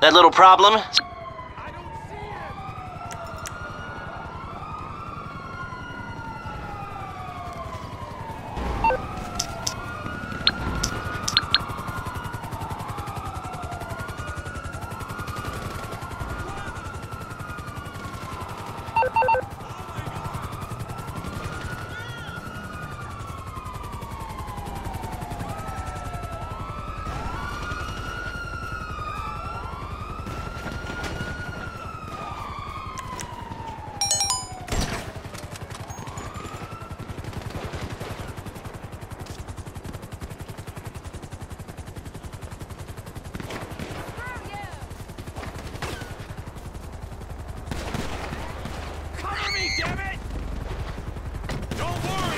That little problem? damn it! Don't worry!